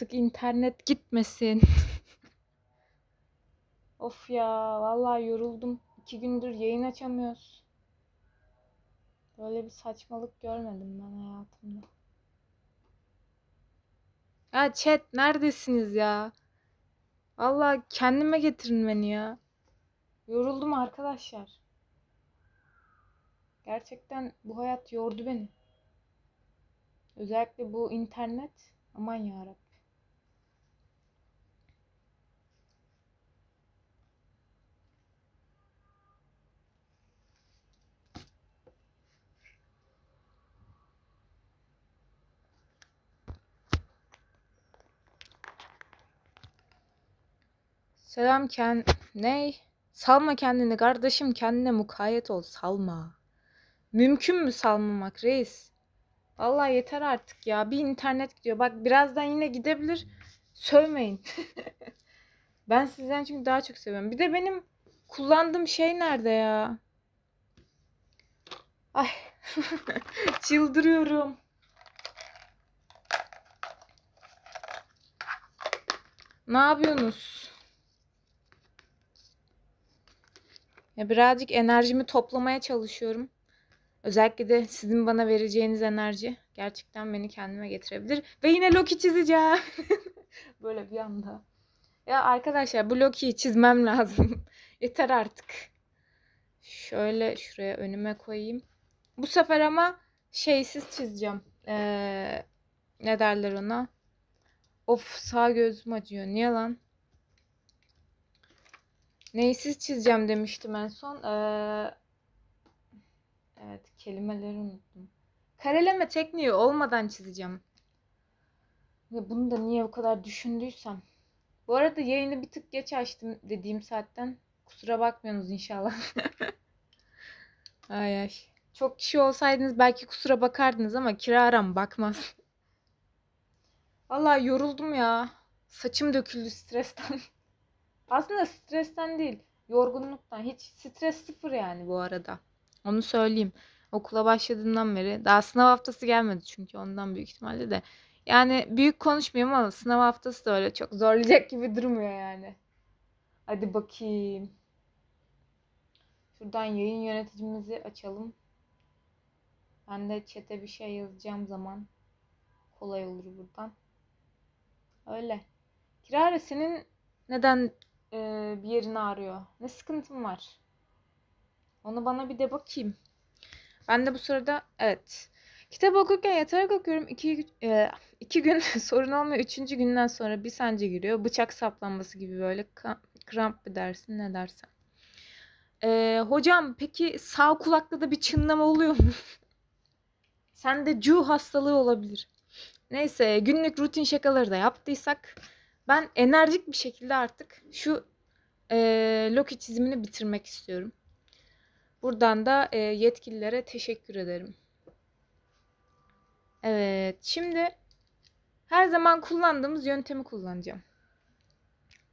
artık internet gitmesin. of ya vallahi yoruldum. İki gündür yayın açamıyoruz. Böyle bir saçmalık görmedim ben hayatımda. Ya chat neredesiniz ya? Vallahi kendime getirin beni ya. Yoruldum arkadaşlar. Gerçekten bu hayat yordu beni. Özellikle bu internet. Aman yarabbim. Selam Ken. Ney? Salma kendini kardeşim kendine mukayyet ol salma. Mümkün mü salmamak reis? Vallahi yeter artık ya. Bir internet gidiyor. Bak birazdan yine gidebilir. Sövmeyin. ben sizden çünkü daha çok seviyorum. Bir de benim kullandığım şey nerede ya? Ay. Çıldırıyorum. Ne yapıyorsunuz? Ya birazcık enerjimi toplamaya çalışıyorum. Özellikle de sizin bana vereceğiniz enerji gerçekten beni kendime getirebilir. Ve yine Loki çizeceğim. Böyle bir anda. Ya arkadaşlar bu Loki'yi çizmem lazım. Yeter artık. Şöyle şuraya önüme koyayım. Bu sefer ama şeysiz çizeceğim. Ee, ne derler ona? Of sağ gözüm acıyor. Niye lan? Neysiz çizeceğim demiştim en son. Ee, evet kelimeleri unuttum. Kareleme tekniği olmadan çizeceğim. Ve bunu da niye bu kadar düşündüysem. Bu arada yayını bir tık geç açtım dediğim saatten. Kusura bakmıyorsunuz inşallah. ay ay. Çok kişi olsaydınız belki kusura bakardınız ama kira aram bakmaz. Vallahi yoruldum ya. Saçım döküldü stresten. Aslında stresten değil, yorgunluktan. Hiç stres sıfır yani bu arada. Onu söyleyeyim. Okula başladığından beri daha sınav haftası gelmedi çünkü ondan büyük ihtimalle de. Yani büyük konuşmayayım ama sınav haftası da öyle çok zorlayacak gibi durmuyor yani. Hadi bakayım. Şuradan yayın yöneticimizi açalım. Ben de çete bir şey yazacağım zaman kolay olur buradan. Öyle. Kirare senin neden e, bir yerini ağrıyor? Ne sıkıntın var? Onu bana bir de bakayım. Ben de bu sırada evet. Kitap okurken yatarak okuyorum. İki, e, iki gün sorun olmuyor. Üçüncü günden sonra bir sence giriyor. Bıçak saplanması gibi böyle kramp bir dersin ne dersen. E, hocam peki sağ kulakta da bir çınlama oluyor mu? Sen de cu hastalığı olabilir. Neyse günlük rutin şakaları da yaptıysak ben enerjik bir şekilde artık şu e, Loki çizimini bitirmek istiyorum. Buradan da e, yetkililere teşekkür ederim. Evet şimdi her zaman kullandığımız yöntemi kullanacağım.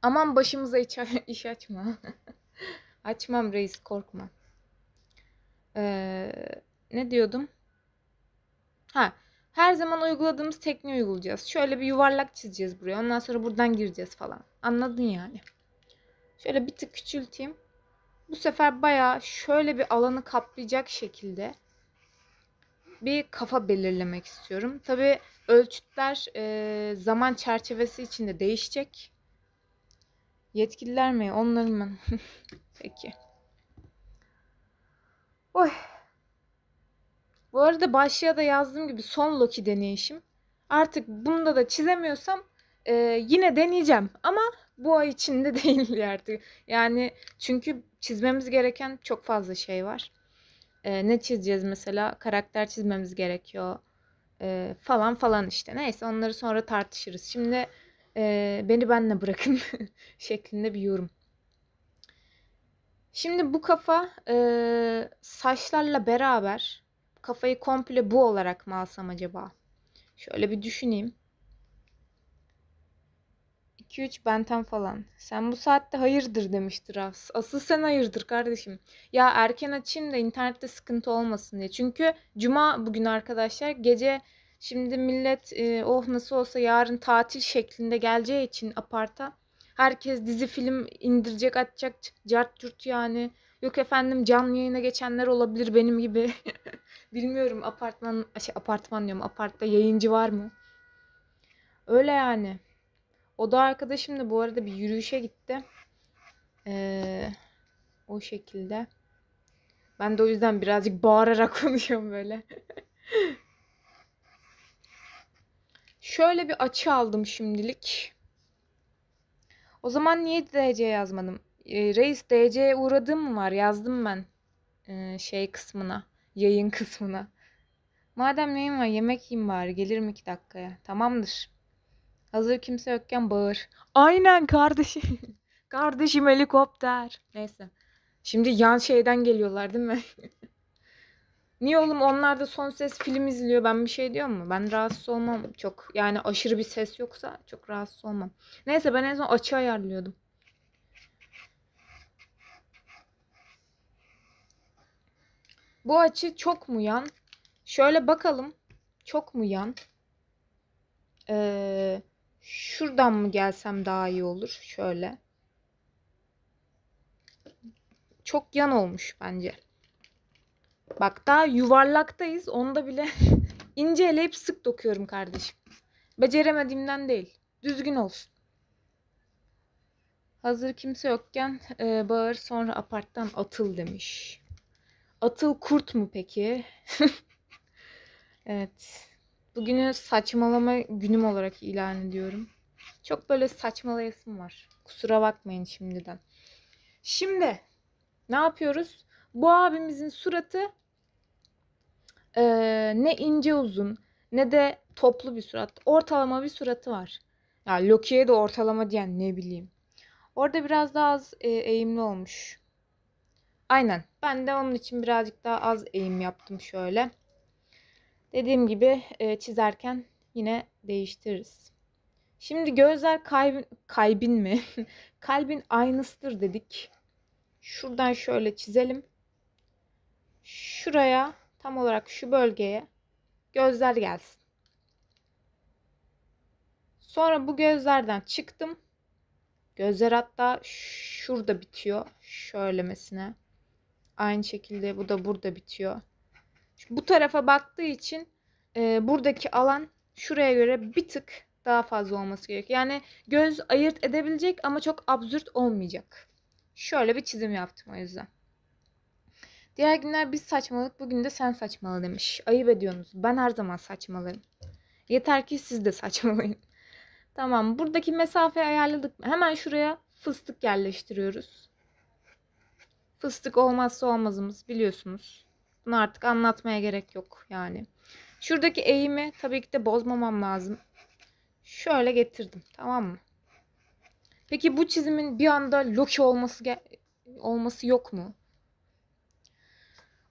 Aman başımıza iş, iş açma. Açmam reis korkma. Ee, ne diyordum? Ha her zaman uyguladığımız tekniği uygulayacağız. Şöyle bir yuvarlak çizeceğiz buraya. Ondan sonra buradan gireceğiz falan. Anladın yani. Şöyle bir tık küçülteyim. Bu sefer bayağı şöyle bir alanı kaplayacak şekilde bir kafa belirlemek istiyorum. Tabi ölçütler e, zaman çerçevesi içinde değişecek. Yetkililer mi? Onların mı? Peki. Oy. Bu arada başlığa da yazdığım gibi son Loki deneyişim. Artık bunda da çizemiyorsam e, yine deneyeceğim. Ama bu ay içinde değil artık. Yani çünkü çizmemiz gereken çok fazla şey var. E, ne çizeceğiz mesela? Karakter çizmemiz gerekiyor. E, falan falan işte. Neyse onları sonra tartışırız. Şimdi e, beni benle bırakın şeklinde bir yorum. Şimdi bu kafa e, saçlarla beraber kafayı komple bu olarak mı alsam acaba? Şöyle bir düşüneyim. 2-3 benten falan. Sen bu saatte hayırdır demiştir As. Asıl sen hayırdır kardeşim. Ya erken açayım da internette sıkıntı olmasın diye. Çünkü cuma bugün arkadaşlar gece Şimdi millet e, oh nasıl olsa yarın tatil şeklinde geleceği için aparta herkes dizi film indirecek atacak cart curt yani. Yok efendim canlı yayına geçenler olabilir benim gibi. Bilmiyorum apartman şey apartman diyorum apartta yayıncı var mı? Öyle yani. O da arkadaşım da bu arada bir yürüyüşe gitti. Ee, o şekilde. Ben de o yüzden birazcık bağırarak konuşuyorum böyle. Şöyle bir açı aldım şimdilik. O zaman niye DC yazmadım? E, reis DC'ye uğradığım mı var? Yazdım ben şey kısmına. Yayın kısmına. Madem yayın var yemek yiyeyim bari. Gelirim iki dakikaya. Tamamdır. Hazır kimse yokken bağır. Aynen kardeşim. kardeşim helikopter. Neyse. Şimdi yan şeyden geliyorlar değil mi? Niye oğlum onlar da son ses film izliyor ben bir şey diyor mu? Ben rahatsız olmam çok. Yani aşırı bir ses yoksa çok rahatsız olmam. Neyse ben en son açı ayarlıyordum. Bu açı çok mu yan? Şöyle bakalım. Çok mu yan? Ee, şuradan mı gelsem daha iyi olur? Şöyle. Çok yan olmuş bence. Bak daha yuvarlaktayız. Onda bile ince eleyip sık dokuyorum kardeşim. Beceremediğimden değil. Düzgün olsun. Hazır kimse yokken e, bağır sonra aparttan atıl demiş. Atıl kurt mu peki? evet. Bugünü saçmalama günüm olarak ilan ediyorum. Çok böyle saçmalayasım var. Kusura bakmayın şimdiden. Şimdi ne yapıyoruz? Bu abimizin suratı e, ne ince uzun ne de toplu bir surat. Ortalama bir suratı var. Ya Loki'ye de ortalama diyen ne bileyim. Orada biraz daha az e, eğimli olmuş. Aynen. Ben de onun için birazcık daha az eğim yaptım şöyle. Dediğim gibi e, çizerken yine değiştiririz. Şimdi gözler kaybin, kaybin mi? Kalbin aynısıdır dedik. Şuradan şöyle çizelim. Şuraya tam olarak şu bölgeye gözler gelsin. Sonra bu gözlerden çıktım. Gözler hatta şurada bitiyor. Şöylemesine. Aynı şekilde bu da burada bitiyor. bu tarafa baktığı için e, buradaki alan şuraya göre bir tık daha fazla olması gerekiyor. Yani göz ayırt edebilecek ama çok absürt olmayacak. Şöyle bir çizim yaptım o yüzden. Diğer günler biz saçmalık bugün de sen saçmalı demiş. Ayıp ediyorsunuz. Ben her zaman saçmalarım. Yeter ki siz de saçmalayın. Tamam buradaki mesafeyi ayarladık. Hemen şuraya fıstık yerleştiriyoruz. Fıstık olmazsa olmazımız biliyorsunuz. Bunu artık anlatmaya gerek yok yani. Şuradaki eğimi tabii ki de bozmamam lazım. Şöyle getirdim tamam mı? Peki bu çizimin bir anda Loki olması olması yok mu?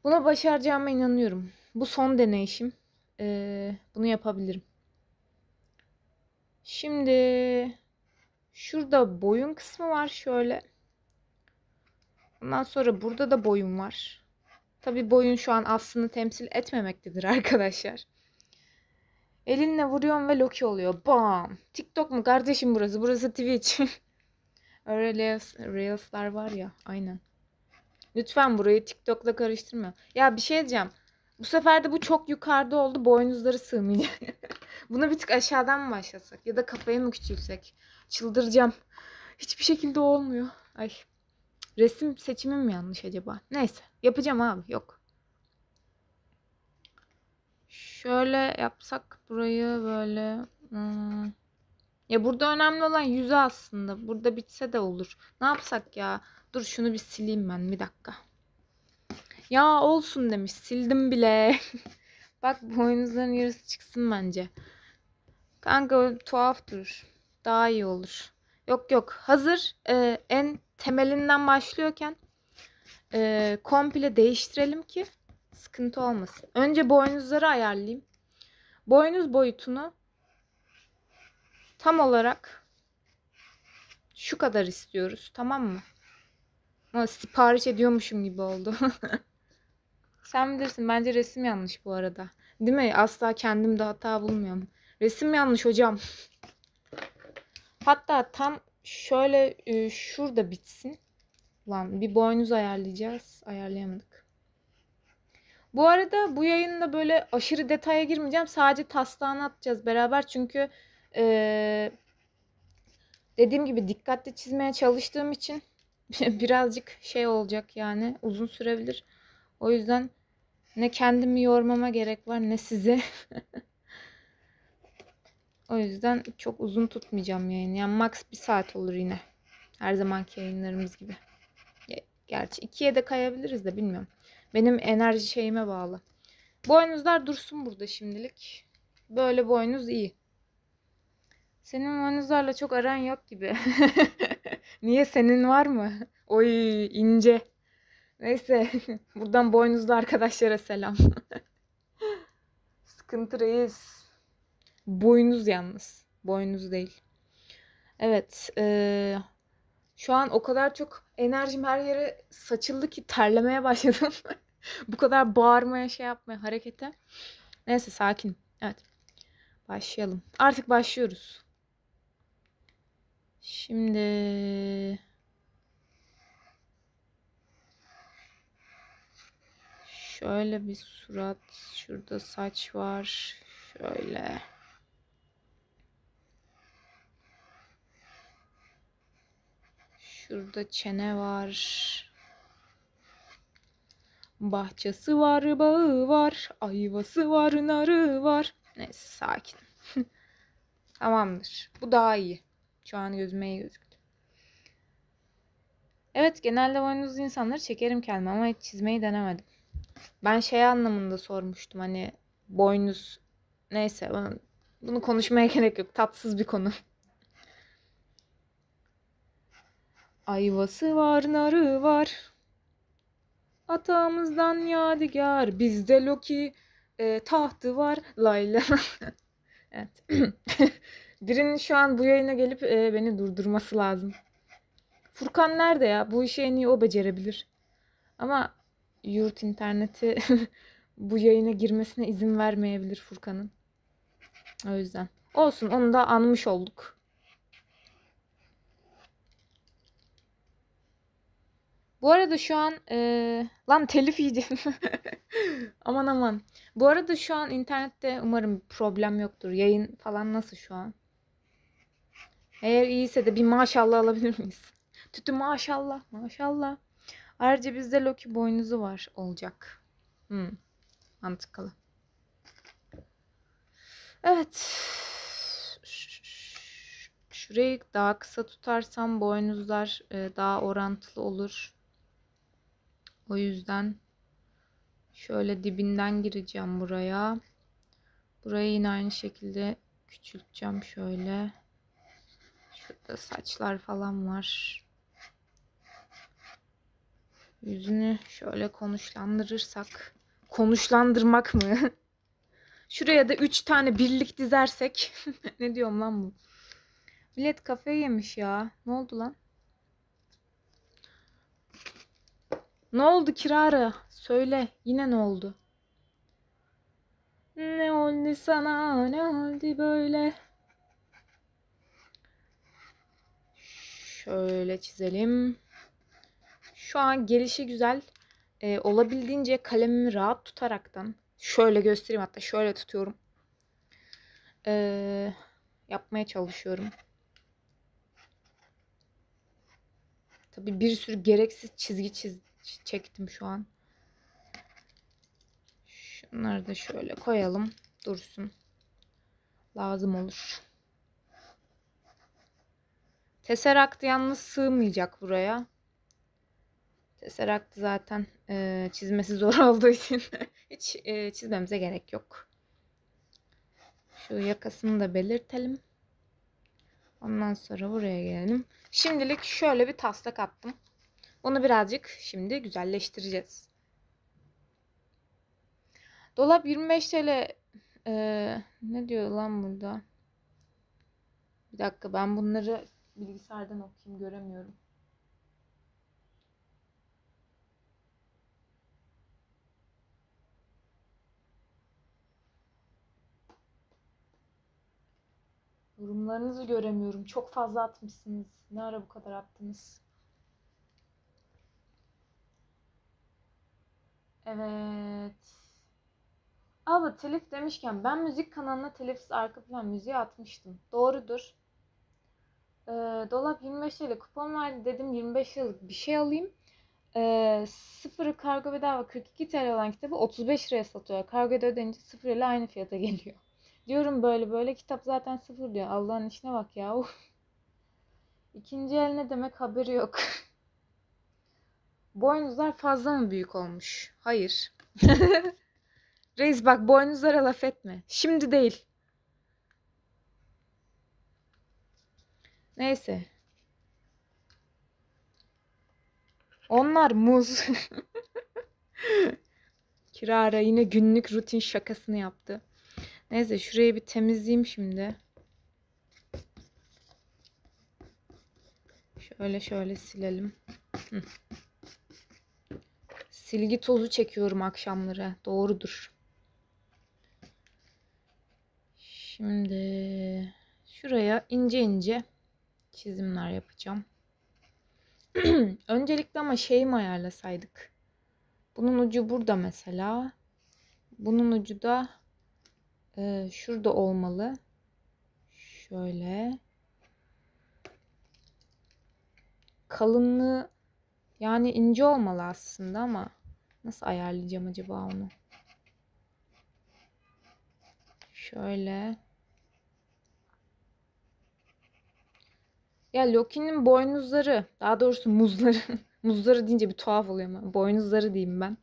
Buna başaracağıma inanıyorum. Bu son deneyişim. Ee, bunu yapabilirim. Şimdi şurada boyun kısmı var şöyle. Ondan sonra burada da boyun var. Tabi boyun şu an aslını temsil etmemektedir arkadaşlar. Elinle vuruyorsun ve Loki oluyor. Bam. TikTok mu kardeşim burası? Burası Twitch. Öyle Reels, Reels'lar var ya. Aynen. Lütfen burayı TikTok'la karıştırma. Ya bir şey diyeceğim. Bu sefer de bu çok yukarıda oldu. Boynuzları sığmayacak. Buna bir tık aşağıdan mı başlasak? Ya da kafayı mı küçülsek? Çıldıracağım. Hiçbir şekilde olmuyor. Ay. Resim seçimim mi yanlış acaba? Neyse. Yapacağım abi. Yok. Şöyle yapsak burayı böyle. Hmm. Ya burada önemli olan yüzü aslında. Burada bitse de olur. Ne yapsak ya? Dur şunu bir sileyim ben bir dakika. Ya olsun demiş. Sildim bile. Bak boynuzların yarısı çıksın bence. Kanka tuhaf durur. Daha iyi olur. Yok yok. Hazır e, en temelinden başlıyorken e, komple değiştirelim ki sıkıntı olmasın. Önce boynuzları ayarlayayım. Boynuz boyutunu tam olarak şu kadar istiyoruz. Tamam mı? Ama sipariş ediyormuşum gibi oldu. Sen bilirsin. Bence resim yanlış bu arada. Değil mi? Asla kendimde hata bulmuyorum. Resim yanlış hocam. Hatta tam şöyle e, şurada bitsin. Lan bir boynuz ayarlayacağız. Ayarlayamadık. Bu arada bu yayında böyle aşırı detaya girmeyeceğim. Sadece taslağını atacağız beraber. Çünkü e, dediğim gibi dikkatli çizmeye çalıştığım için birazcık şey olacak yani. Uzun sürebilir. O yüzden ne kendimi yormama gerek var ne size. o yüzden çok uzun tutmayacağım yayını. Yani max bir saat olur yine. Her zamanki yayınlarımız gibi. Gerçi ikiye de kayabiliriz de bilmiyorum. Benim enerji şeyime bağlı. Boynuzlar dursun burada şimdilik. Böyle boynuz iyi. Senin boynuzlarla çok aran yok gibi. Niye senin var mı? Oy ince. Neyse buradan boynuzlu arkadaşlara selam. Sıkıntı reis. Boynuz yalnız. Boynuz değil. Evet. Ee, şu an o kadar çok enerjim her yere saçıldı ki terlemeye başladım. Bu kadar bağırmaya şey yapmaya harekete. Neyse sakin. Evet. Başlayalım. Artık başlıyoruz. Şimdi şöyle bir surat, şurada saç var. Şöyle. Şurada çene var. Bahçesi var, bağı var, ayvası var, narı var. Neyse sakin. Tamamdır. Bu daha iyi. Şu an gözüme iyi gözüktü. Evet genelde boynuzlu insanları çekerim kendime ama hiç çizmeyi denemedim. Ben şey anlamında sormuştum hani boynuz neyse bunu konuşmaya gerek yok. Tatsız bir konu. Ayvası var, narı var. Atamızdan yadigar. Bizde Loki e, tahtı var. Layla. evet. Birinin şu an bu yayına gelip e, beni durdurması lazım. Furkan nerede ya? Bu işi en iyi o becerebilir. Ama yurt interneti bu yayına girmesine izin vermeyebilir Furkan'ın. O yüzden. Olsun onu da anmış olduk. Bu arada şu an e, lan telif yiyeceğim. aman aman. Bu arada şu an internette umarım problem yoktur. Yayın falan nasıl şu an? Eğer iyiyse de bir maşallah alabilir miyiz? Tütü maşallah maşallah. Ayrıca bizde Loki boynuzu var olacak. Hmm, mantıklı. Evet. Şurayı daha kısa tutarsam boynuzlar daha orantılı olur. O yüzden şöyle dibinden gireceğim buraya. Burayı yine aynı şekilde küçülteceğim şöyle. Şurada saçlar falan var. Yüzünü şöyle konuşlandırırsak. Konuşlandırmak mı? Şuraya da 3 tane birlik dizersek. ne diyorum lan bu? Millet kafayı yemiş ya. Ne oldu lan? Ne oldu Kirara? Söyle. Yine ne oldu? Ne oldu sana? Ne oldu böyle? Şöyle çizelim. Şu an gelişi güzel. Ee, olabildiğince kalemimi rahat tutaraktan şöyle göstereyim hatta şöyle tutuyorum. Ee, yapmaya çalışıyorum. Tabii bir sürü gereksiz çizgi çiz çektim şu an. Şunları da şöyle koyalım. Dursun. Lazım olur. Tesseract yalnız sığmayacak buraya. Tesseract zaten e, çizmesi zor olduğu için hiç e, çizmemize gerek yok. Şu yakasını da belirtelim. Ondan sonra buraya gelelim. Şimdilik şöyle bir taslak attım. Onu birazcık şimdi güzelleştireceğiz. Dolap 25 TL ee, ne diyor lan burada? Bir dakika ben bunları bilgisayardan okuyayım göremiyorum. Yorumlarınızı göremiyorum. Çok fazla atmışsınız. Ne ara bu kadar attınız? Evet. Abi telif demişken ben müzik kanalına telifsiz arka plan müziği atmıştım. Doğrudur. Ee, dolap 25 lira kupon verdi dedim 25 liralık bir şey alayım. Ee, sıfırı kargo bedava 42 TL olan kitabı 35 liraya satıyor. Kargo ödeyince sıfır ile aynı fiyata geliyor. Diyorum böyle böyle kitap zaten sıfır diyor. Allah'ın işine bak ya. İkinci el ne demek haberi yok. Boynuzlar fazla mı büyük olmuş? Hayır. Reis bak boynuzlara laf etme. Şimdi değil. Neyse. Onlar muz. Kirara yine günlük rutin şakasını yaptı. Neyse şurayı bir temizleyeyim şimdi. Şöyle şöyle silelim. Hı. Silgi tozu çekiyorum akşamları. Doğrudur. Şimdi şuraya ince ince çizimler yapacağım. Öncelikle ama şeyi mi ayarlasaydık? Bunun ucu burada mesela. Bunun ucu da e, şurada olmalı. Şöyle. Kalınlığı yani ince olmalı aslında ama nasıl ayarlayacağım acaba onu? Şöyle. Ya Loki'nin boynuzları, daha doğrusu muzları, muzları deyince bir tuhaf oluyor ama boynuzları diyeyim ben.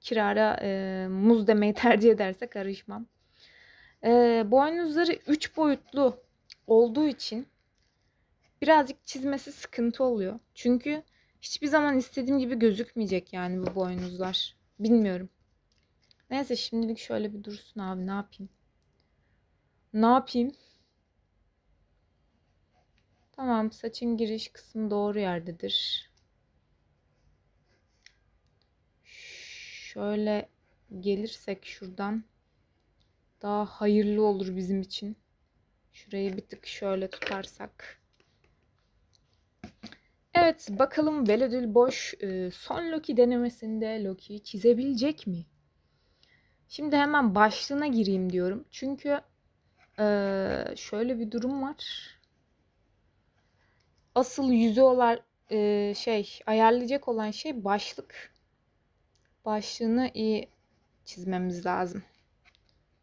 Kirara e, muz demeyi tercih ederse karışmam. E, boynuzları 3 boyutlu olduğu için birazcık çizmesi sıkıntı oluyor. Çünkü hiçbir zaman istediğim gibi gözükmeyecek yani bu boynuzlar. Bilmiyorum. Neyse şimdilik şöyle bir dursun abi ne yapayım. Ne yapayım? Tamam saçın giriş kısmı doğru yerdedir. Şöyle gelirsek şuradan daha hayırlı olur bizim için. Şurayı bir tık şöyle tutarsak. Evet bakalım Veledül Boş e, son Loki denemesinde Loki'yi çizebilecek mi? Şimdi hemen başlığına gireyim diyorum. Çünkü e, şöyle bir durum var. Asıl yüzü olan e, şey ayarlayacak olan şey başlık. Başlığını iyi çizmemiz lazım.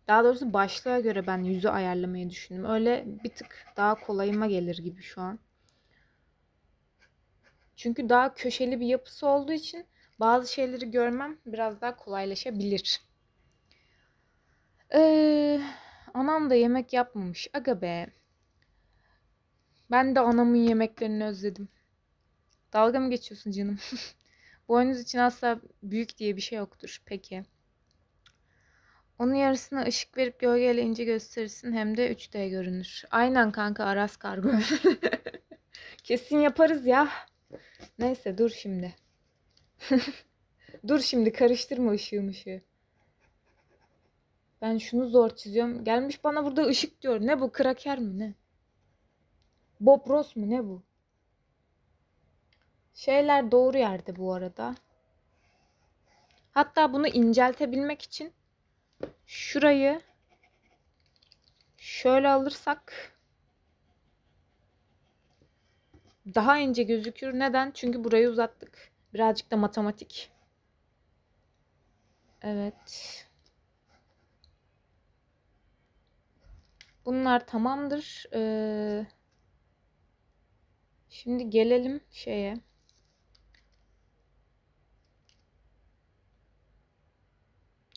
Daha doğrusu başlığa göre ben yüzü ayarlamayı düşündüm. Öyle bir tık daha kolayıma gelir gibi şu an. Çünkü daha köşeli bir yapısı olduğu için bazı şeyleri görmem biraz daha kolaylaşabilir. Ee, anam da yemek yapmamış. Aga be. Ben de anamın yemeklerini özledim. Dalga mı geçiyorsun canım? Boynuz için asla büyük diye bir şey yoktur. Peki. Onun yarısına ışık verip gölgeyle ince gösterirsin hem de 3D görünür. Aynen kanka Aras Kargo. Kesin yaparız ya. Neyse dur şimdi. dur şimdi karıştırma ışığı ışığı. Ben şunu zor çiziyorum. Gelmiş bana burada ışık diyor. Ne bu kraker mi ne? Bob Ross mu ne bu? Şeyler doğru yerde bu arada. Hatta bunu inceltebilmek için şurayı şöyle alırsak daha ince gözükür. Neden? Çünkü burayı uzattık. Birazcık da matematik. Evet. Bunlar tamamdır. Ee, şimdi gelelim şeye.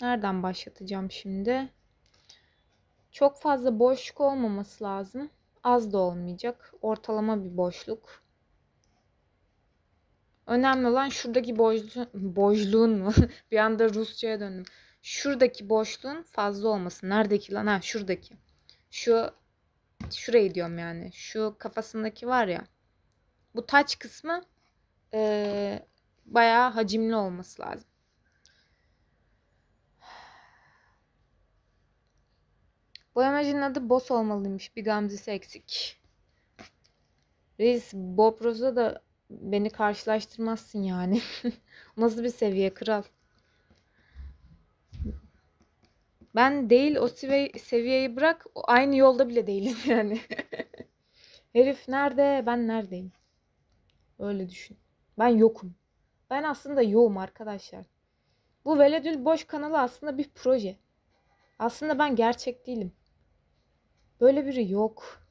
Nereden başlatacağım şimdi? Çok fazla boşluk olmaması lazım. Az da olmayacak. Ortalama bir boşluk. Önemli olan şuradaki boşluğun, boşluğun mu? bir anda Rusça'ya döndüm. Şuradaki boşluğun fazla olması. Neredeki lan? Ha şuradaki. Şu şurayı diyorum yani. Şu kafasındaki var ya. Bu taç kısmı e, bayağı hacimli olması lazım. Boyamacının adı Boss olmalıymış. Bir gamzesi eksik. Reis Bob Rose'la da beni karşılaştırmazsın yani. Nasıl bir seviye kral? Ben değil o seviye, seviyeyi bırak aynı yolda bile değiliz yani. Herif nerede ben neredeyim? Öyle düşün. Ben yokum. Ben aslında yoğum arkadaşlar. Bu Veledül Boş kanalı aslında bir proje. Aslında ben gerçek değilim. Böyle biri yok.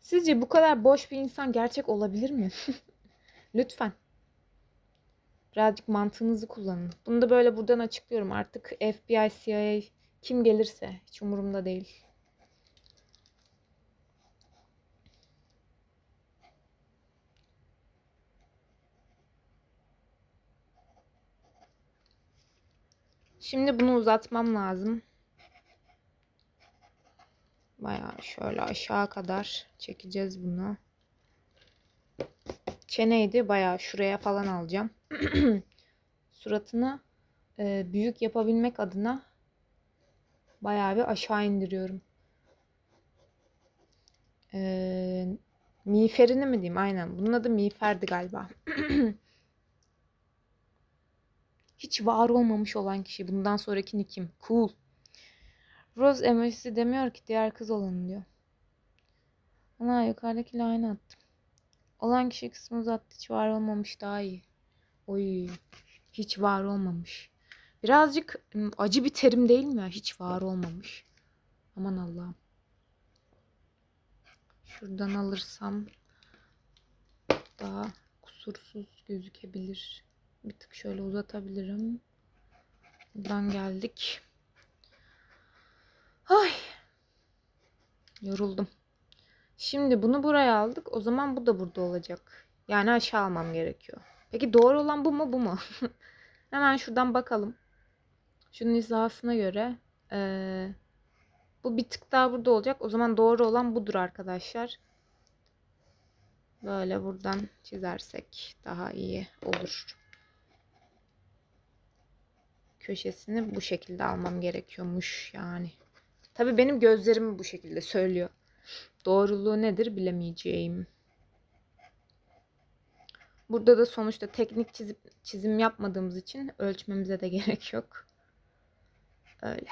Sizce bu kadar boş bir insan gerçek olabilir mi? Lütfen. Birazcık mantığınızı kullanın. Bunu da böyle buradan açıklıyorum. Artık FBI, CIA kim gelirse hiç umurumda değil. Şimdi bunu uzatmam lazım. Bayağı şöyle aşağı kadar çekeceğiz bunu. Çeneydi bayağı şuraya falan alacağım. Suratını e, büyük yapabilmek adına bayağı bir aşağı indiriyorum. E, miğferini mi diyeyim? Aynen. Bunun adı miğferdi galiba. Hiç var olmamış olan kişi. Bundan sonraki kim? Cool. Rose emojisi demiyor ki diğer kız olanı diyor. Ana yukarıdaki aynı attım. Olan kişi kısmı uzattı. Hiç var olmamış daha iyi. Oy. Hiç var olmamış. Birazcık acı bir terim değil mi ya? Hiç var olmamış. Aman Allah'ım. Şuradan alırsam daha kusursuz gözükebilir. Bir tık şöyle uzatabilirim. Buradan geldik. Ay. Yoruldum. Şimdi bunu buraya aldık. O zaman bu da burada olacak. Yani aşağı almam gerekiyor. Peki doğru olan bu mu bu mu? Hemen şuradan bakalım. Şunun hizasına göre. Ee, bu bir tık daha burada olacak. O zaman doğru olan budur arkadaşlar. Böyle buradan çizersek daha iyi olur. Köşesini bu şekilde almam gerekiyormuş yani. Tabii benim gözlerim bu şekilde söylüyor. Doğruluğu nedir bilemeyeceğim. Burada da sonuçta teknik çizim, çizim yapmadığımız için ölçmemize de gerek yok. Öyle.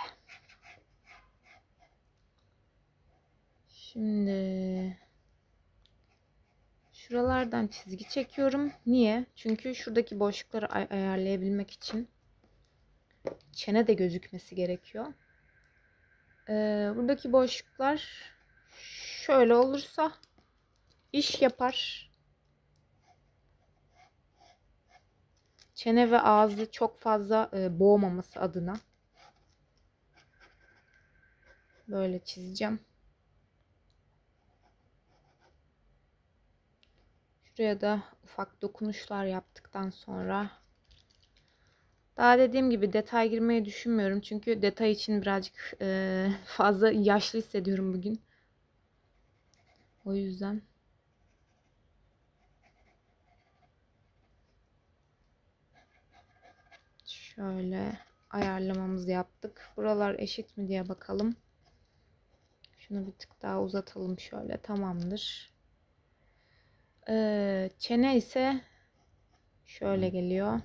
Şimdi şuralardan çizgi çekiyorum. Niye? Çünkü şuradaki boşlukları ay ayarlayabilmek için çene de gözükmesi gerekiyor. Ee, buradaki boşluklar şöyle olursa iş yapar. Çene ve ağzı çok fazla e, boğmaması adına. Böyle çizeceğim. Şuraya da ufak dokunuşlar yaptıktan sonra daha dediğim gibi detay girmeyi düşünmüyorum. Çünkü detay için birazcık e, fazla yaşlı hissediyorum bugün. O yüzden. Şöyle ayarlamamızı yaptık. Buralar eşit mi diye bakalım. Şunu bir tık daha uzatalım şöyle. Tamamdır. Ee, çene ise şöyle geliyor.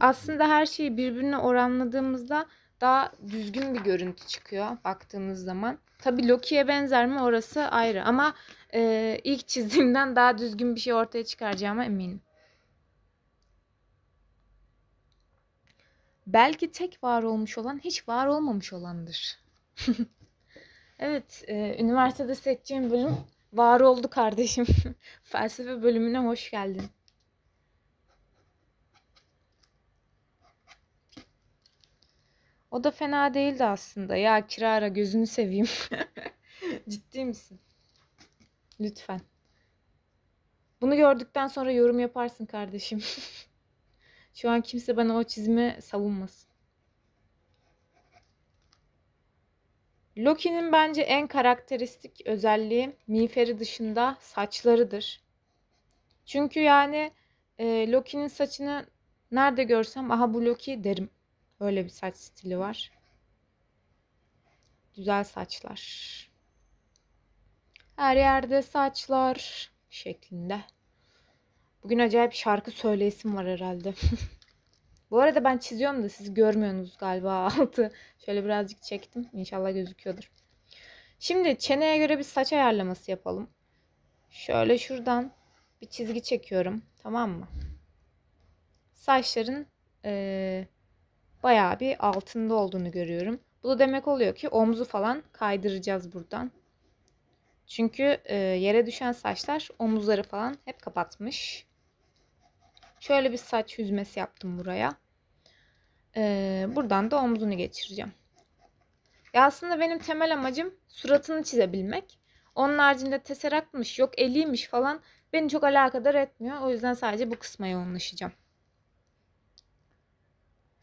Aslında her şeyi birbirine oranladığımızda daha düzgün bir görüntü çıkıyor baktığımız zaman. Tabi Loki'ye benzer mi orası ayrı ama e, ilk çizdiğimden daha düzgün bir şey ortaya çıkaracağıma eminim. Belki tek var olmuş olan hiç var olmamış olandır. evet, e, üniversitede seçeceğim bölüm var oldu kardeşim. Felsefe bölümüne hoş geldin. O da fena değildi aslında. Ya Kirara gözünü seveyim. Ciddi misin? Lütfen. Bunu gördükten sonra yorum yaparsın kardeşim. Şu an kimse bana o çizimi savunmasın. Loki'nin bence en karakteristik özelliği miğferi dışında saçlarıdır. Çünkü yani e, Loki'nin saçını nerede görsem aha bu Loki derim. Öyle bir saç stili var. güzel saçlar. Her yerde saçlar şeklinde. Bugün acayip şarkı söyleyesim var herhalde. Bu arada ben çiziyorum da siz görmüyorsunuz galiba altı. Şöyle birazcık çektim. İnşallah gözüküyordur. Şimdi çeneye göre bir saç ayarlaması yapalım. Şöyle şuradan bir çizgi çekiyorum. Tamam mı? Saçların e, bayağı bir altında olduğunu görüyorum. Bu da demek oluyor ki omzu falan kaydıracağız buradan. Çünkü e, yere düşen saçlar omuzları falan hep kapatmış. Şöyle bir saç yüzmesi yaptım buraya. E, buradan da omzunu geçireceğim. Ya aslında benim temel amacım suratını çizebilmek. Onun haricinde teseraktmış, yok eliymiş falan beni çok alakadar etmiyor. O yüzden sadece bu kısma yoğunlaşacağım.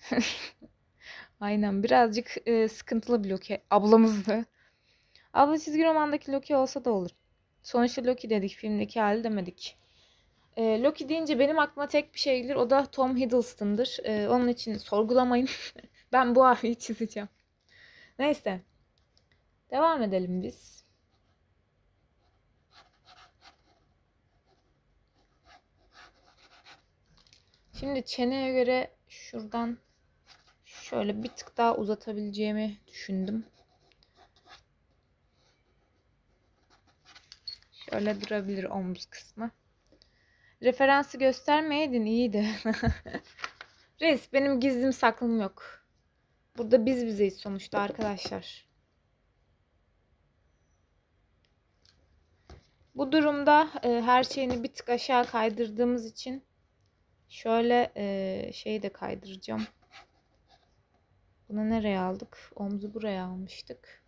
Aynen birazcık e, sıkıntılı bir Loki ablamızdı. Abla çizgi romandaki Loki olsa da olur. Sonuçta Loki dedik filmdeki hali demedik. E, Loki deyince benim aklıma tek bir şey gelir o da Tom Hiddleston'dır. E, onun için sorgulamayın. ben bu abiyi çizeceğim. Neyse. Devam edelim biz. Şimdi çeneye göre şuradan şöyle bir tık daha uzatabileceğimi düşündüm. Şöyle durabilir omuz kısmı. Referansı göstermeyeydin iyiydi. Reis benim gizlim saklım yok. Burada biz bizeyiz sonuçta arkadaşlar. Bu durumda e, her şeyini bir tık aşağı kaydırdığımız için şöyle e, şeyi de kaydıracağım. Bunu nereye aldık? Omzu buraya almıştık.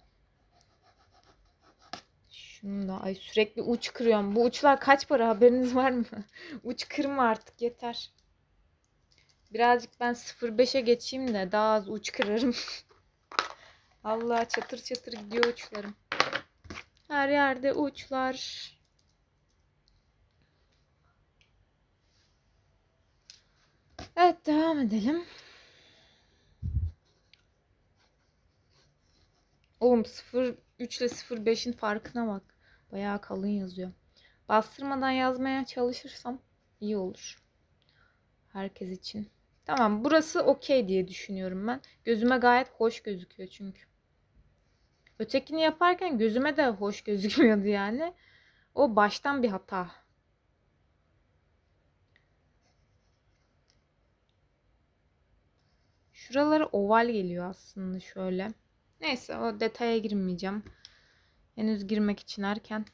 Şunu da ay sürekli uç kırıyorum. Bu uçlar kaç para haberiniz var mı? uç kırma artık yeter. Birazcık ben 0.5'e geçeyim de daha az uç kırarım. Allah çatır çatır gidiyor uçlarım. Her yerde uçlar. Evet devam edelim. Oğlum 0 3 ile 0.5'in farkına bak. Bayağı kalın yazıyor. Bastırmadan yazmaya çalışırsam iyi olur. Herkes için. Tamam burası okey diye düşünüyorum ben. Gözüme gayet hoş gözüküyor çünkü. Ötekini yaparken gözüme de hoş gözükmüyordu yani. O baştan bir hata. Şuraları oval geliyor aslında şöyle. Neyse o detaya girmeyeceğim. Henüz girmek için erken.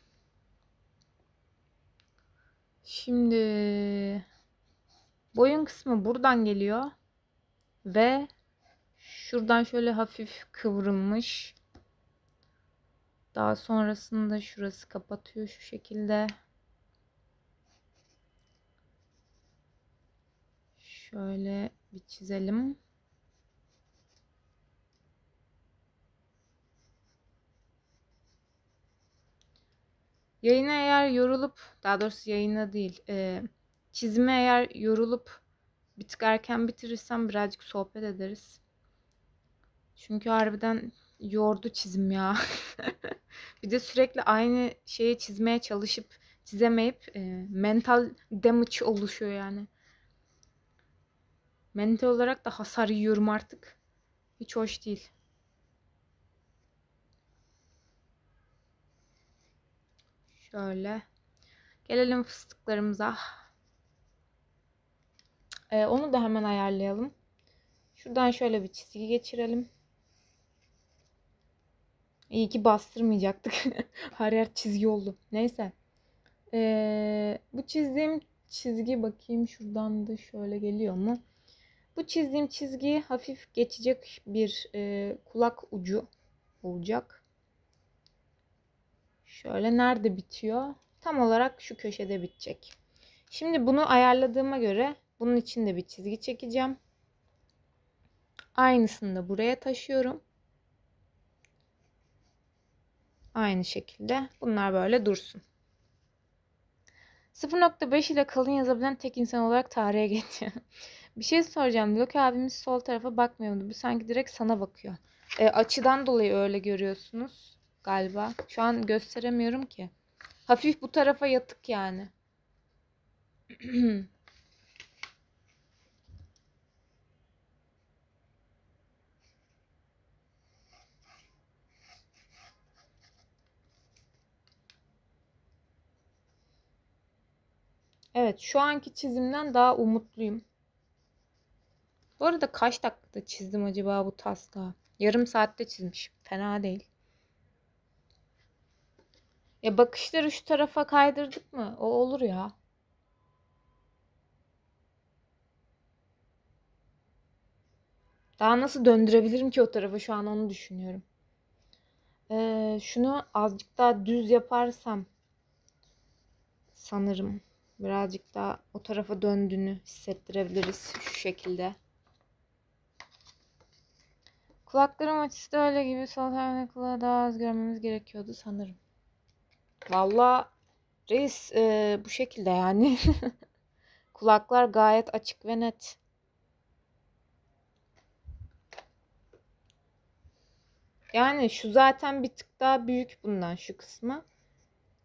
Şimdi boyun kısmı buradan geliyor. Ve şuradan şöyle hafif kıvrılmış. Daha sonrasında şurası kapatıyor şu şekilde. Şöyle bir çizelim. Yayına eğer yorulup, daha doğrusu yayına değil, e, çizime eğer yorulup bir tık erken bitirirsem birazcık sohbet ederiz. Çünkü harbiden yordu çizim ya. bir de sürekli aynı şeyi çizmeye çalışıp çizemeyip e, mental damage oluşuyor yani. Mental olarak da hasar yiyorum artık. Hiç hoş değil. Şöyle. Gelelim fıstıklarımıza. Ee, onu da hemen ayarlayalım. Şuradan şöyle bir çizgi geçirelim. İyi ki bastırmayacaktık. Her yer çizgi oldu. Neyse. Ee, bu çizdiğim çizgi bakayım şuradan da şöyle geliyor mu? Bu çizdiğim çizgi hafif geçecek bir e, kulak ucu olacak. Şöyle nerede bitiyor? Tam olarak şu köşede bitecek. Şimdi bunu ayarladığıma göre bunun için de bir çizgi çekeceğim. Aynısını da buraya taşıyorum. Aynı şekilde bunlar böyle dursun. 0.5 ile kalın yazabilen tek insan olarak tarihe geçiyor. bir şey soracağım. Loki abimiz sol tarafa bakmıyordu. Bu sanki direkt sana bakıyor. e, açıdan dolayı öyle görüyorsunuz galiba. Şu an gösteremiyorum ki. Hafif bu tarafa yatık yani. Evet, şu anki çizimden daha umutluyum. Bu arada kaç dakikada çizdim acaba bu taslağı? Yarım saatte çizmişim. Fena değil. Ya bakışları şu tarafa kaydırdık mı? O olur ya. Daha nasıl döndürebilirim ki o tarafa şu an onu düşünüyorum. Ee, şunu azıcık daha düz yaparsam sanırım birazcık daha o tarafa döndüğünü hissettirebiliriz şu şekilde. Kulaklarım açısı da öyle gibi sol tarafına kulağı daha az görmemiz gerekiyordu sanırım. Valla reis e, bu şekilde yani. Kulaklar gayet açık ve net. Yani şu zaten bir tık daha büyük bundan şu kısmı.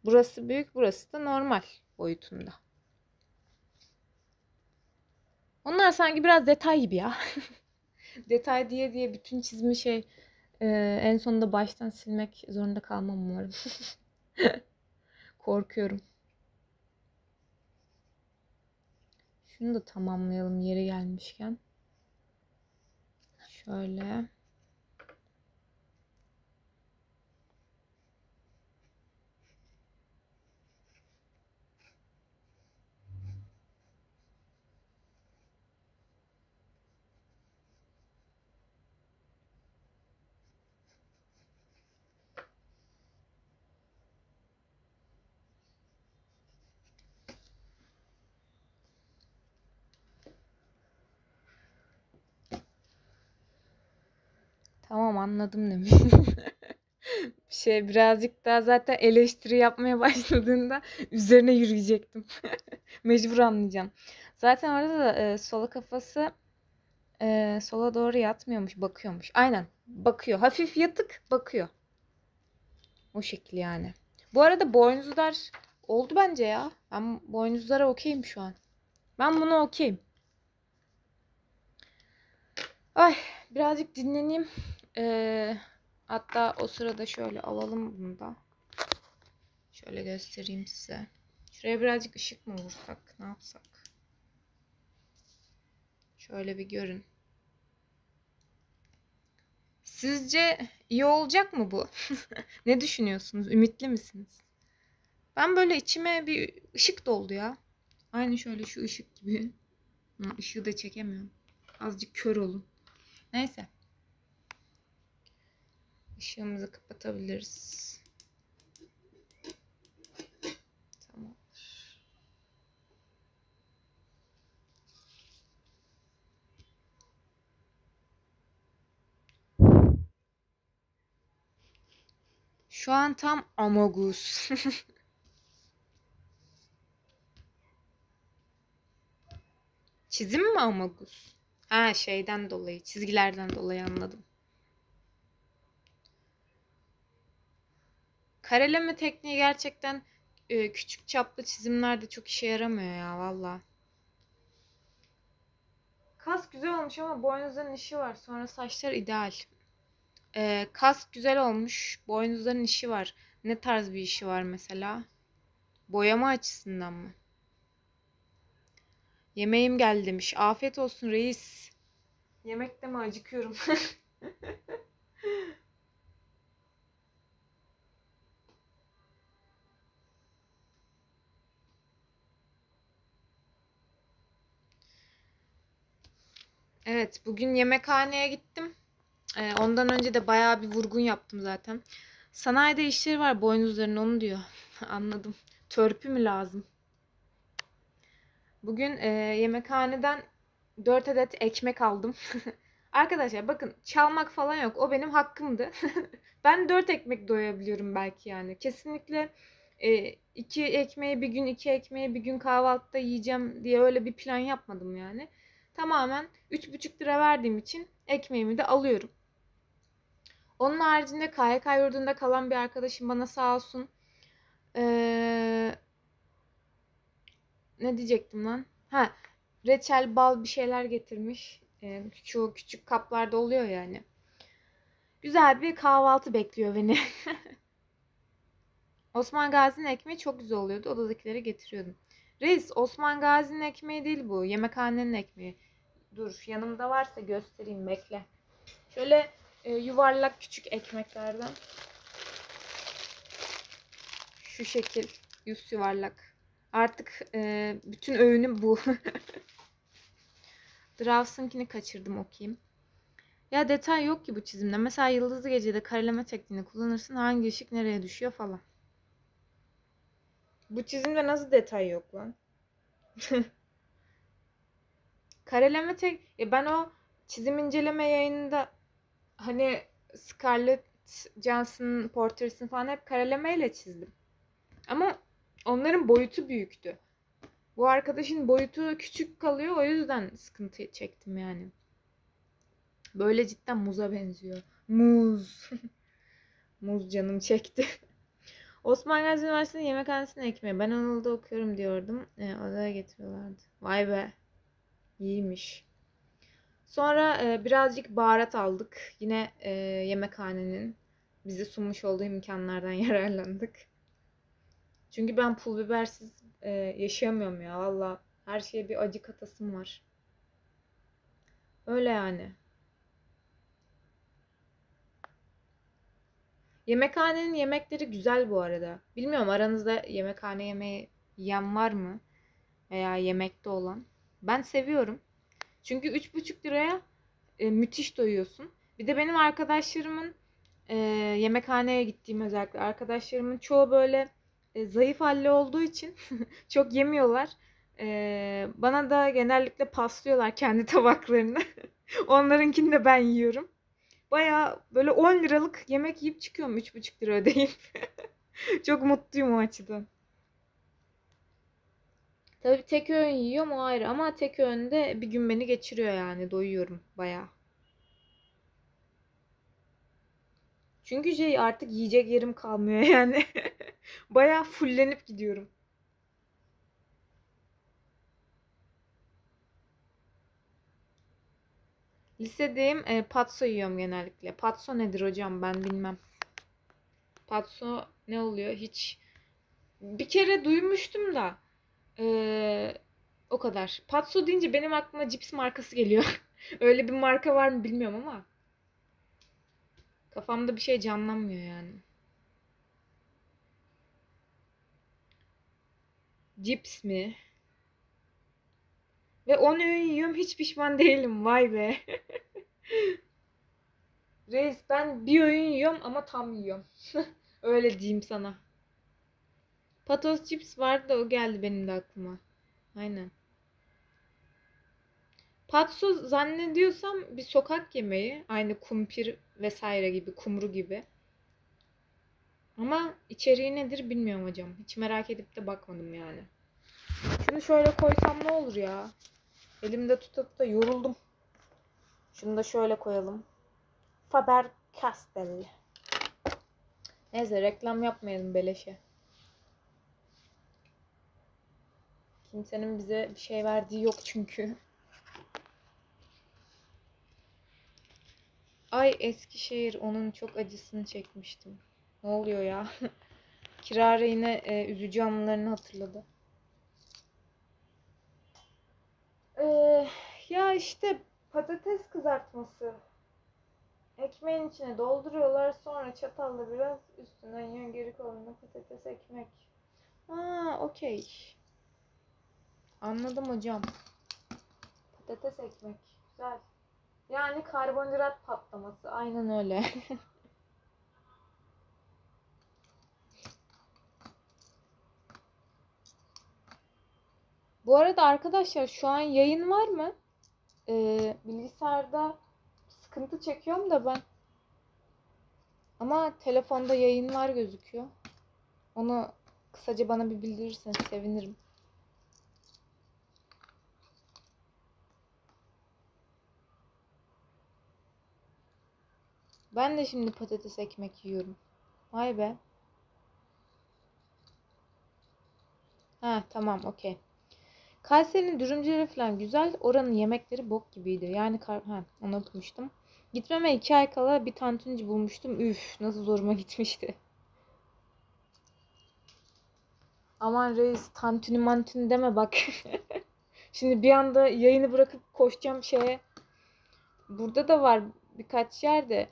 Burası büyük, burası da normal boyutunda. Onlar sanki biraz detay gibi ya. detay diye diye bütün çizimi şey e, en sonunda baştan silmek zorunda kalmam umarım. Korkuyorum. Şunu da tamamlayalım yeri gelmişken. Şöyle. Tamam anladım demiş. şey birazcık daha zaten eleştiri yapmaya başladığında üzerine yürüyecektim. Mecbur anlayacağım. Zaten orada da e, sola kafası e, sola doğru yatmıyormuş, bakıyormuş. Aynen, bakıyor. Hafif yatık bakıyor. O şekil yani. Bu arada boynuzlar oldu bence ya. Ben boynuzlara okeyim şu an. Ben bunu okeyim. Ay birazcık dinleneyim. Ee, hatta o sırada şöyle alalım bunu da. Şöyle göstereyim size. Şuraya birazcık ışık mı vursak? Ne yapsak? Şöyle bir görün. Sizce iyi olacak mı bu? ne düşünüyorsunuz? Ümitli misiniz? Ben böyle içime bir ışık doldu ya. Aynı şöyle şu ışık gibi. Işığı da çekemiyorum. Azıcık kör olun. Neyse. Işığımızı kapatabiliriz. Tamamdır. Şu an tam Amogus. Çizim mi Amogus? Ha şeyden dolayı, çizgilerden dolayı anladım. Kareleme tekniği gerçekten e, küçük çaplı çizimlerde çok işe yaramıyor ya valla. Kas güzel olmuş ama boynuzların işi var. Sonra saçlar ideal. E, kas güzel olmuş. Boynuzların işi var. Ne tarz bir işi var mesela? Boyama açısından mı? Yemeğim geldi demiş. Afiyet olsun reis. Yemekte mi acıkıyorum? Evet, bugün yemekhaneye gittim. Ee, ondan önce de bayağı bir vurgun yaptım zaten. Sanayide işleri var boynuzların onu diyor. Anladım. Törpü mü lazım? Bugün e, yemekhaneden 4 adet ekmek aldım. Arkadaşlar bakın çalmak falan yok. O benim hakkımdı. ben 4 ekmek doyabiliyorum belki yani. Kesinlikle e, iki ekmeği bir gün iki ekmeği bir gün kahvaltıda yiyeceğim diye öyle bir plan yapmadım yani. Tamamen 3,5 lira verdiğim için ekmeğimi de alıyorum. Onun haricinde KYK yurdunda kalan bir arkadaşım bana sağ olsun ee, ne diyecektim lan? Ha, reçel, bal bir şeyler getirmiş. Ee, şu küçük kaplarda oluyor yani. Güzel bir kahvaltı bekliyor beni. Osman Gazi'nin ekmeği çok güzel oluyordu. Odadakileri getiriyordum. Reis Osman Gazi'nin ekmeği değil bu. Yemekhanenin ekmeği. Dur yanımda varsa göstereyim bekle. Şöyle e, yuvarlak küçük ekmeklerden. Şu şekil. Yüz yuvarlak. Artık e, bütün öğünüm bu. Drawson'kini kaçırdım okuyayım. Ya detay yok ki bu çizimde. Mesela yıldızlı gecede kareleme tekniğini kullanırsın. Hangi ışık nereye düşüyor falan. Bu çizimde nasıl detay yok lan? kareleme tek... Ya ben o çizim inceleme yayınında hani Scarlett Johansson portresini falan hep karelemeyle çizdim. Ama onların boyutu büyüktü. Bu arkadaşın boyutu küçük kalıyor o yüzden sıkıntı çektim yani. Böyle cidden muza benziyor. Muz. Muz canım çekti. Osman Gazi Üniversitesi'nin yemekhanesinin ekmeği. Ben Anadolu'da okuyorum diyordum. E, odaya getiriyorlardı. Vay be. İyiymiş. Sonra e, birazcık baharat aldık. Yine e, yemekhanenin bize sunmuş olduğu imkanlardan yararlandık. Çünkü ben pul bibersiz e, yaşayamıyorum ya. Valla her şeye bir acı katasım var. Öyle yani. Yemekhanenin yemekleri güzel bu arada. Bilmiyorum aranızda yemekhane yemeği yiyen var mı? Veya yemekte olan. Ben seviyorum. Çünkü 3,5 liraya e, müthiş doyuyorsun. Bir de benim arkadaşlarımın e, yemekhaneye gittiğim özellikle arkadaşlarımın çoğu böyle e, zayıf halli olduğu için çok yemiyorlar. E, bana da genellikle paslıyorlar kendi tabaklarını. Onlarınkini de ben yiyorum. Baya böyle 10 liralık yemek yiyip çıkıyorum 3,5 lira ödeyip. çok mutluyum o açıdan. Tabii tek öğün yiyorum o ayrı ama tek öğünde bir gün beni geçiriyor yani doyuyorum baya. Çünkü şey artık yiyecek yerim kalmıyor yani. baya fullenip gidiyorum. Lisedeyim. E, patso yiyorum genellikle. Patso nedir hocam ben bilmem. Patso ne oluyor hiç. Bir kere duymuştum da. Ee, o kadar. Patso deyince benim aklıma cips markası geliyor. Öyle bir marka var mı bilmiyorum ama. Kafamda bir şey canlanmıyor yani. Cips mi? Ve 10 öğün yiyorum hiç pişman değilim. Vay be. Reis ben bir öğün yiyorum ama tam yiyorum. Öyle diyeyim sana. Patos cips vardı da o geldi benim de aklıma. Aynen. Patso zannediyorsam bir sokak yemeği. Aynı kumpir vesaire gibi, kumru gibi. Ama içeriği nedir bilmiyorum hocam. Hiç merak edip de bakmadım yani. Şunu şöyle koysam ne olur ya? Elimde tutup da yoruldum. Şunu da şöyle koyalım. Faber Castell. Neyse reklam yapmayalım beleşe. Kimsenin bize bir şey verdiği yok çünkü. Ay Eskişehir onun çok acısını çekmiştim. Ne oluyor ya? Kirara yine e, üzücü anılarını hatırladı. Ee, ya işte patates kızartması. Ekmeğin içine dolduruyorlar sonra çatalla biraz üstünden yiyor geri kalanına patates ekmek. Aa okey. Anladım hocam. Patates ekmek. Güzel. Yani karbonhidrat patlaması. Aynen öyle. Bu arada arkadaşlar şu an yayın var mı? Ee, bilgisayarda sıkıntı çekiyorum da ben. Ama telefonda yayınlar gözüküyor. Onu kısaca bana bir bildirirseniz sevinirim. Ben de şimdi patates ekmek yiyorum. Vay be. Ha tamam okey. Kayseri'nin dürümcüleri falan güzel. Oranın yemekleri bok gibiydi. Yani kar ha onu okumuştum. Gitmeme iki ay kala bir tantunici bulmuştum. Üf nasıl zoruma gitmişti. Aman reis tantuni mantuni deme bak. Şimdi bir anda yayını bırakıp koşacağım şeye. Burada da var birkaç yerde.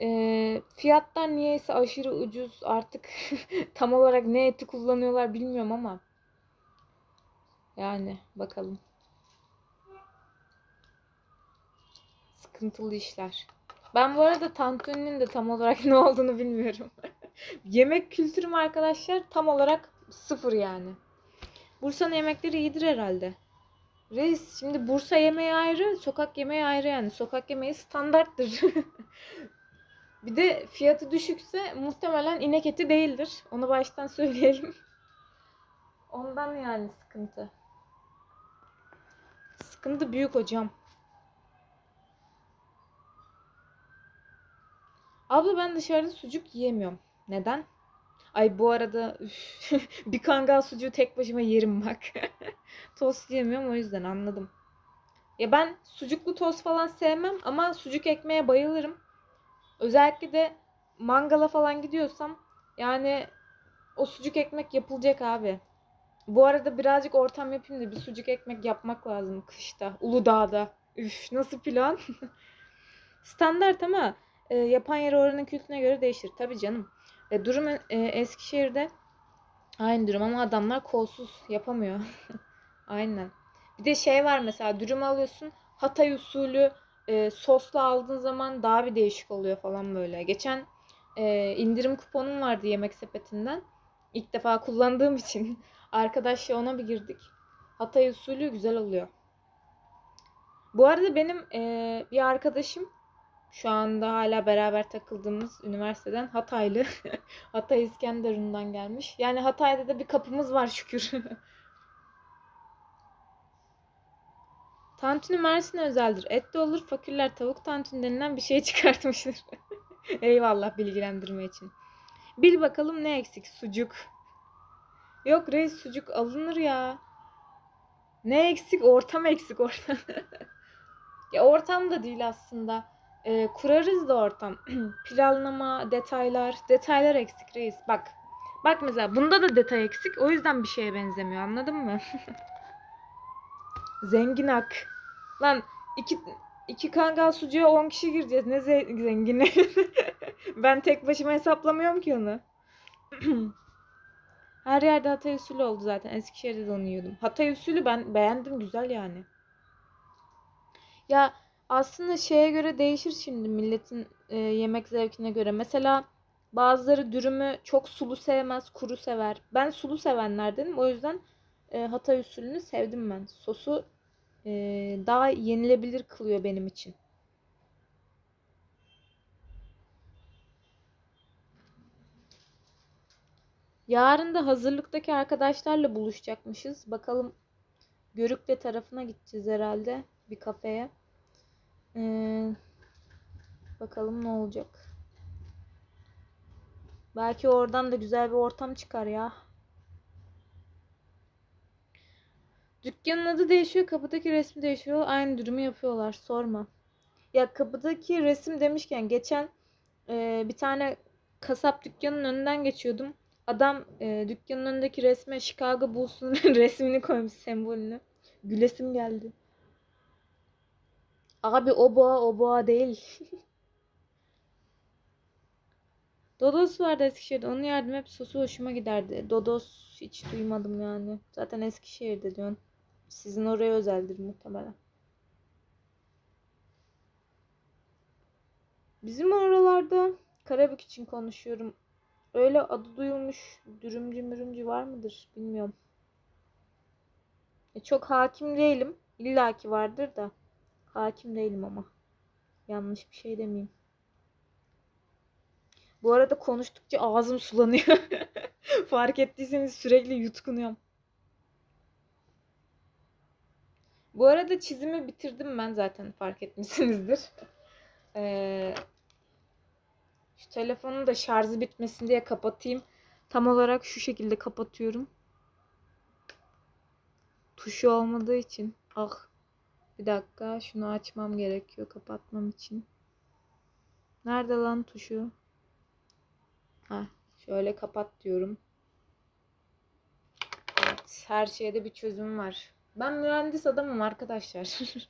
E, fiyatlar niyeyse aşırı ucuz. Artık tam olarak ne eti kullanıyorlar bilmiyorum ama. Yani bakalım. Sıkıntılı işler. Ben bu arada tantuninin de tam olarak ne olduğunu bilmiyorum. Yemek kültürüm arkadaşlar tam olarak sıfır yani. Bursa'nın yemekleri iyidir herhalde. Reis şimdi Bursa yemeği ayrı, sokak yemeği ayrı yani. Sokak yemeği standarttır. Bir de fiyatı düşükse muhtemelen inek eti değildir. Onu baştan söyleyelim. Ondan yani sıkıntı. Sıkıntı büyük hocam. Abla ben dışarıda sucuk yiyemiyorum. Neden? Ay bu arada üf, bir kangal sucuğu tek başıma yerim bak. tost yemiyorum o yüzden anladım. Ya ben sucuklu tost falan sevmem ama sucuk ekmeğe bayılırım. Özellikle de mangala falan gidiyorsam yani o sucuk ekmek yapılacak abi. Bu arada birazcık ortam yapayım da bir sucuk ekmek yapmak lazım kışta. Uludağ'da. Üf nasıl plan? Standart ama e, yapan yer oranın kültürüne göre değişir. Tabii canım. E, durum e, Eskişehir'de aynı durum ama adamlar kolsuz yapamıyor. Aynen. Bir de şey var mesela dürüm alıyorsun Hatay usulü e, sosla aldığın zaman daha bir değişik oluyor falan böyle. Geçen e, indirim kuponum vardı yemek sepetinden. İlk defa kullandığım için arkadaşla ona bir girdik. Hatay usulü güzel oluyor. Bu arada benim e, bir arkadaşım şu anda hala beraber takıldığımız üniversiteden Hataylı. Hatay İskenderun'dan gelmiş. Yani Hatay'da da bir kapımız var şükür. Tantuni Mersin'e özeldir. Et de olur. Fakirler tavuk tantuni denilen bir şey çıkartmıştır. Eyvallah bilgilendirme için. Bil bakalım ne eksik? Sucuk. Yok reis sucuk alınır ya. Ne eksik? Ortam eksik ortam. ya ortam da değil aslında. Ee, kurarız da ortam. Planlama, detaylar. Detaylar eksik reis. Bak. Bak mesela bunda da detay eksik. O yüzden bir şeye benzemiyor. Anladın mı? Zengin ak. Lan iki, iki kangal sucuğa 10 kişi gireceğiz. Ne zengini. ben tek başıma hesaplamıyorum ki onu. Her yerde Hatay usulü oldu zaten. Eskişehir'de de onu yiyordum. Hatay usulü ben beğendim. Güzel yani. Ya aslında şeye göre değişir şimdi milletin e, yemek zevkine göre. Mesela bazıları dürümü çok sulu sevmez, kuru sever. Ben sulu sevenlerdenim. O yüzden e, Hatay usulünü sevdim ben. Sosu e, daha yenilebilir kılıyor benim için. Yarın da hazırlıktaki arkadaşlarla buluşacakmışız. Bakalım Görükle tarafına gideceğiz herhalde bir kafeye. Ee, bakalım ne olacak. Belki oradan da güzel bir ortam çıkar ya. Dükkanın adı değişiyor, kapıdaki resmi değişiyor. Aynı durumu yapıyorlar. Sorma. Ya kapıdaki resim demişken geçen e, bir tane kasap dükkanının önünden geçiyordum. Adam e, dükkanın önündeki resme Chicago Bulls'un resmini koymuş sembolünü. Gülesim geldi. Abi o boğa o boğa değil. Dodos vardı Eskişehir'de. Onun yardım hep sosu hoşuma giderdi. Dodos hiç duymadım yani. Zaten Eskişehir'de diyorsun. Sizin oraya özeldir muhtemelen. Bizim oralarda Karabük için konuşuyorum. Öyle adı duyulmuş dürümcü mürümcü var mıdır bilmiyorum. E, çok hakim değilim. İlla ki vardır da. Hakim değilim ama. Yanlış bir şey demeyeyim. Bu arada konuştukça ağzım sulanıyor. Fark ettiyseniz sürekli yutkunuyorum. Bu arada çizimi bitirdim ben zaten fark etmişsinizdir. Ee, Şu telefonun da şarjı bitmesin diye kapatayım. Tam olarak şu şekilde kapatıyorum. Tuşu olmadığı için. Ah. Bir dakika şunu açmam gerekiyor kapatmam için. Nerede lan tuşu? Ha, şöyle kapat diyorum. Evet, her şeyde bir çözüm var. Ben mühendis adamım arkadaşlar.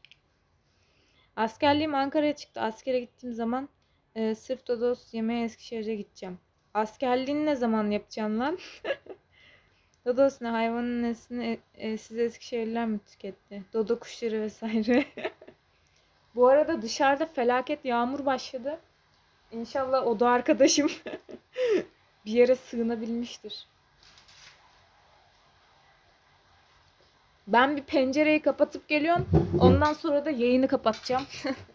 Askerliğim Ankara'ya çıktı. Askere gittiğim zaman e, sırf Dodos yemeğe Eskişehir'e gideceğim. Askerliğini ne zaman yapacağım lan? Dodos ne hayvanın nesini e, e, siz Eskişehirliler mi tüketti? Dodo kuşları vesaire. Bu arada dışarıda felaket yağmur başladı. İnşallah o da arkadaşım bir yere sığınabilmiştir. Ben bir pencereyi kapatıp geliyorum. Ondan sonra da yayını kapatacağım.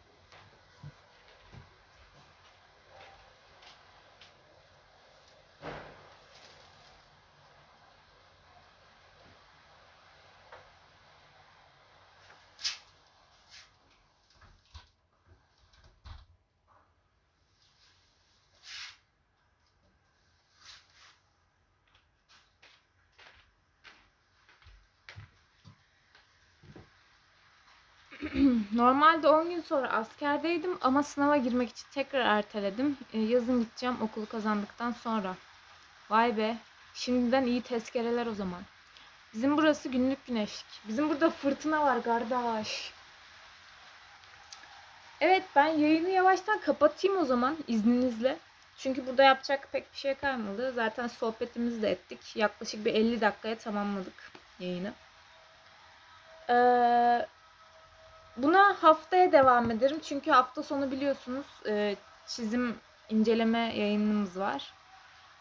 Normalde 10 gün sonra askerdeydim ama sınava girmek için tekrar erteledim. Ee, yazın gideceğim okulu kazandıktan sonra. Vay be. Şimdiden iyi tezkereler o zaman. Bizim burası günlük güneşlik. Bizim burada fırtına var kardeş. Evet ben yayını yavaştan kapatayım o zaman izninizle. Çünkü burada yapacak pek bir şey kalmadı. Zaten sohbetimizi de ettik. Yaklaşık bir 50 dakikaya tamamladık yayını. Eee Buna haftaya devam ederim. Çünkü hafta sonu biliyorsunuz e, çizim inceleme yayınımız var.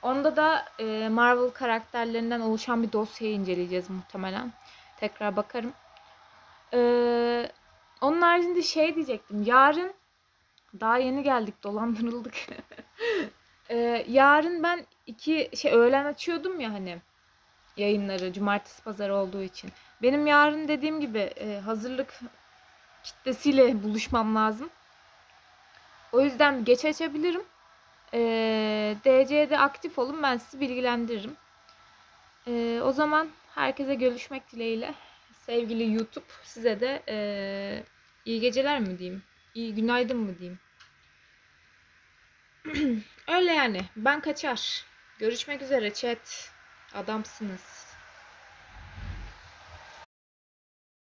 Onda da e, Marvel karakterlerinden oluşan bir dosyayı inceleyeceğiz muhtemelen. Tekrar bakarım. E, onun haricinde şey diyecektim. Yarın daha yeni geldik dolandırıldık. e, yarın ben iki şey öğlen açıyordum ya hani yayınları cumartesi pazar olduğu için. Benim yarın dediğim gibi hazırlık kitlesiyle buluşmam lazım. O yüzden geç açabilirim. Ee, DC'de aktif olun ben sizi bilgilendiririm. Ee, o zaman herkese görüşmek dileğiyle. Sevgili YouTube size de ee, iyi geceler mi diyeyim? İyi günaydın mı diyeyim? Öyle yani. Ben kaçar. Görüşmek üzere chat. Adamsınız.